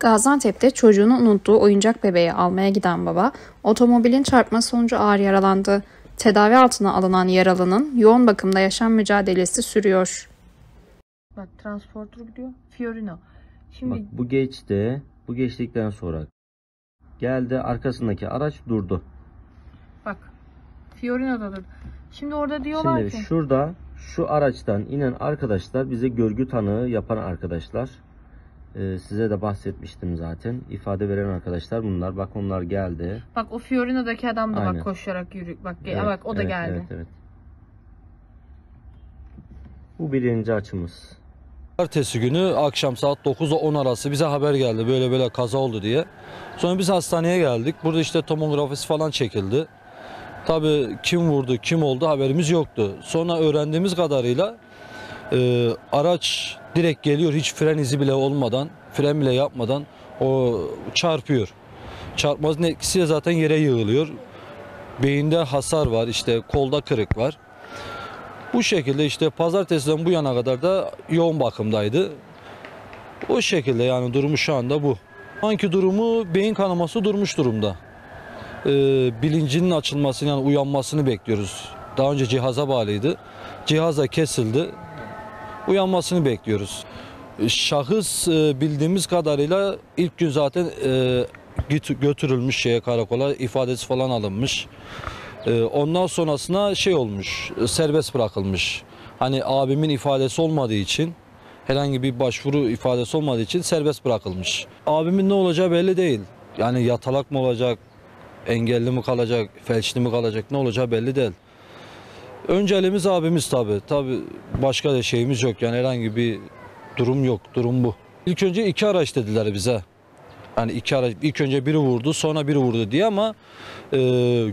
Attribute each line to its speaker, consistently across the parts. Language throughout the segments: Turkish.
Speaker 1: Gaziantep'te çocuğunu unuttuğu oyuncak bebeği almaya giden baba, otomobilin çarpması sonucu ağır yaralandı. Tedavi altına alınan yaralının yoğun bakımda yaşam mücadelesi sürüyor.
Speaker 2: Bak transporter gidiyor. Fiorino. Şimdi
Speaker 3: Bak bu geçti. Bu geçtikten sonra geldi arkasındaki araç durdu.
Speaker 2: bak. Fiorino'dadır. Şimdi orada diyorlar
Speaker 3: Şimdi
Speaker 2: ki
Speaker 3: şurada şu araçtan inen arkadaşlar bize görgü tanığı yapan arkadaşlar. Ee, size de bahsetmiştim zaten. İfade veren arkadaşlar bunlar. Bak onlar geldi.
Speaker 2: bak o Fiorino'daki adam da
Speaker 3: Aynen.
Speaker 2: bak koşarak yürü. Bak ge-
Speaker 3: Evet,
Speaker 2: bak o da
Speaker 3: evet,
Speaker 2: geldi.
Speaker 3: Evet, evet. Bu birinci açımız.
Speaker 4: Ertesi günü akşam saat 9 ile 10 arası bize haber geldi böyle böyle kaza oldu diye. Sonra biz hastaneye geldik. Burada işte tomografisi falan çekildi. Tabii kim vurdu, kim oldu haberimiz yoktu. Sonra öğrendiğimiz kadarıyla e, araç direkt geliyor hiç fren izi bile olmadan, fren bile yapmadan o çarpıyor. Çarpmasının etkisiyle zaten yere yığılıyor. Beyinde hasar var, işte kolda kırık var. Bu şekilde işte pazartesiden bu yana kadar da yoğun bakımdaydı. O şekilde yani durumu şu anda bu. Anki durumu beyin kanaması durmuş durumda. Ee, bilincinin açılmasını yani uyanmasını bekliyoruz. Daha önce cihaza bağlıydı. Cihaz da kesildi. Uyanmasını bekliyoruz. Ee, Şahıs e, bildiğimiz kadarıyla ilk gün zaten e, götürülmüş şeye karakola ifadesi falan alınmış. Ondan sonrasına şey olmuş, e, serbest bırakılmış. Hani abimin ifadesi olmadığı için, herhangi bir başvuru ifadesi olmadığı için serbest bırakılmış. Abimin ne olacağı belli değil. Yani yatalak mı olacak, engelli mi kalacak, felçli mi kalacak ne olacağı belli değil. Önceliğimiz abimiz tabi. Tabi başka da şeyimiz yok. Yani herhangi bir durum yok. Durum bu. İlk önce iki araç dediler bize. Yani iki araç ilk önce biri vurdu sonra biri vurdu diye ama e,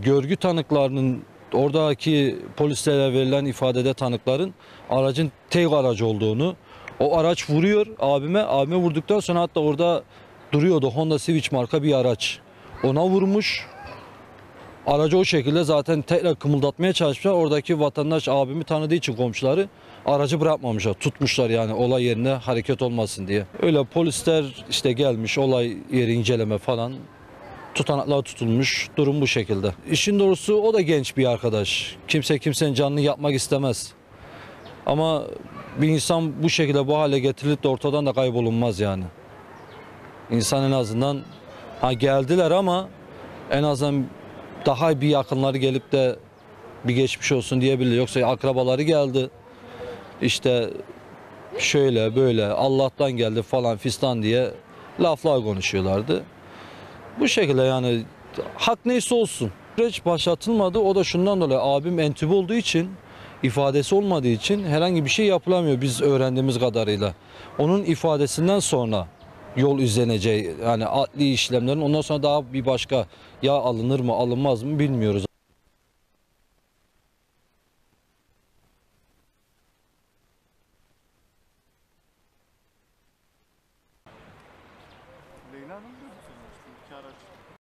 Speaker 4: görgü tanıklarının oradaki polislere verilen ifadede tanıkların aracın tek aracı olduğunu o araç vuruyor abime abime vurduktan sonra hatta orada duruyordu Honda Civic marka bir araç ona vurmuş aracı o şekilde zaten tekrar kımıldatmaya çalışmışlar oradaki vatandaş abimi tanıdığı için komşuları aracı bırakmamışlar tutmuşlar yani olay yerine hareket olmasın diye öyle polisler işte gelmiş olay yeri inceleme falan tutanaklar tutulmuş. Durum bu şekilde. İşin doğrusu o da genç bir arkadaş. Kimse kimsenin canını yapmak istemez. Ama bir insan bu şekilde bu hale getirilip de ortadan da kaybolunmaz yani. İnsan en azından ha geldiler ama en azından daha bir yakınları gelip de bir geçmiş olsun diyebilir. Yoksa akrabaları geldi. İşte şöyle böyle Allah'tan geldi falan fistan diye laflar konuşuyorlardı. Bu şekilde yani hak neyse olsun. Süreç başlatılmadı. O da şundan dolayı abim entübe olduğu için ifadesi olmadığı için herhangi bir şey yapılamıyor biz öğrendiğimiz kadarıyla. Onun ifadesinden sonra yol izleneceği yani adli işlemlerin ondan sonra daha bir başka yağ alınır mı alınmaz mı bilmiyoruz. Leyla Hanım da